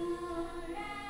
to.